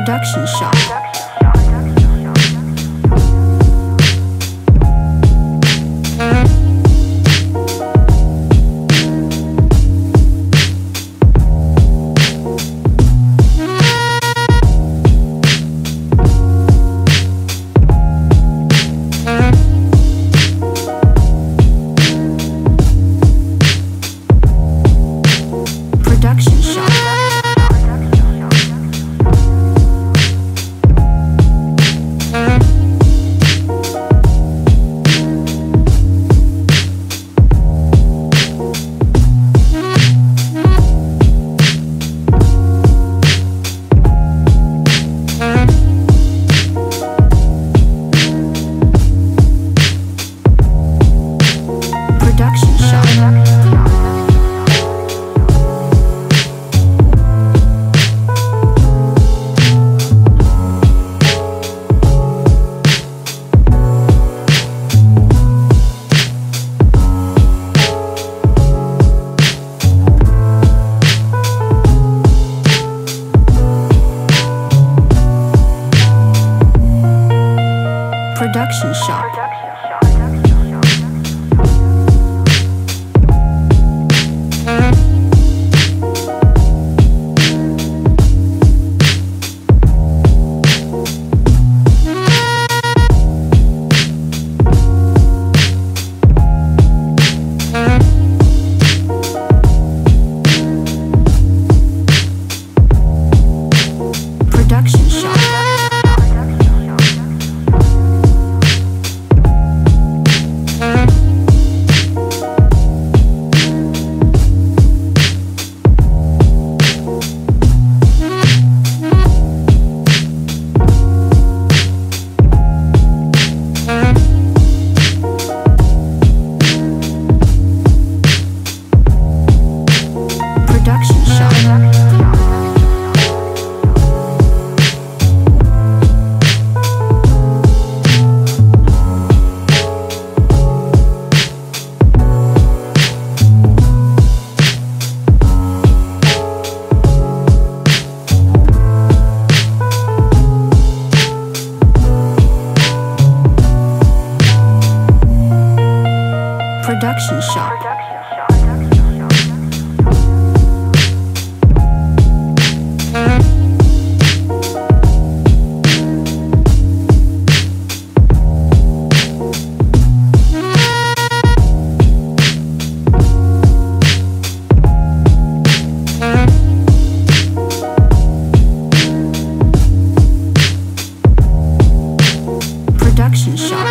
production shop. Production shop. Production Shop. Production shot.